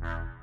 Bye.